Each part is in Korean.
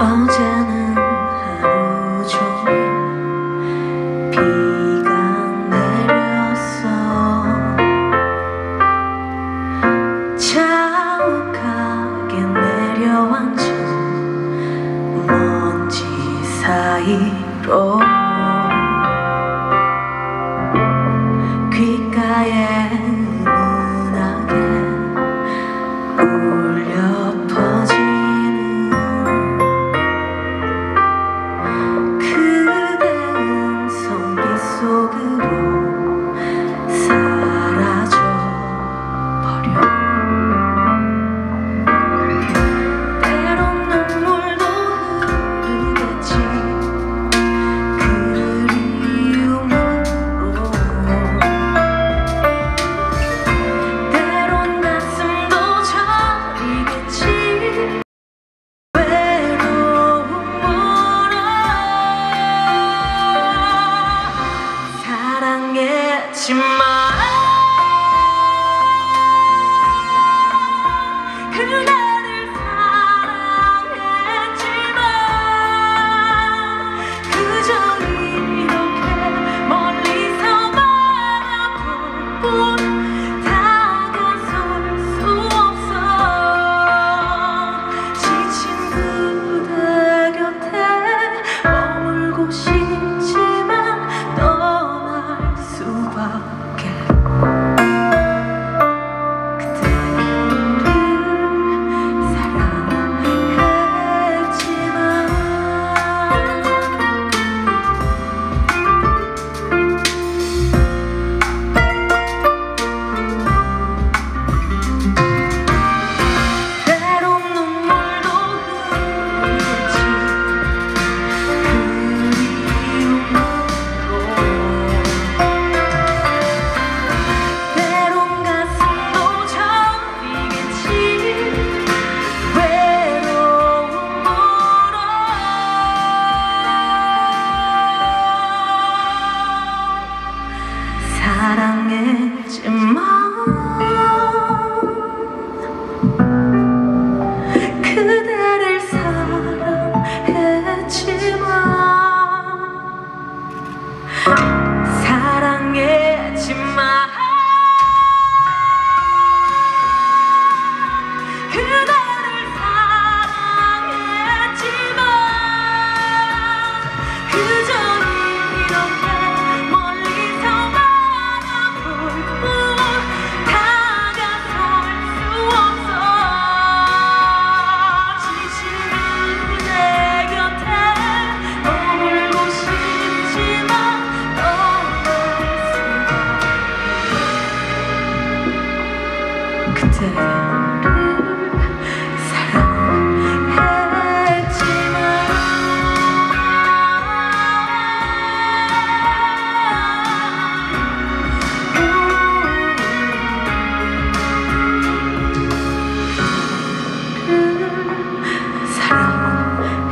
어제는 하루 종일 비가 내렸어. 자욱하게 내려앉은 먼지 사이로 귓가에 은은하게 울려 sim. 사랑했지만 그대를 사랑했지만 사랑했지만 그대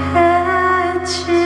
사랑했지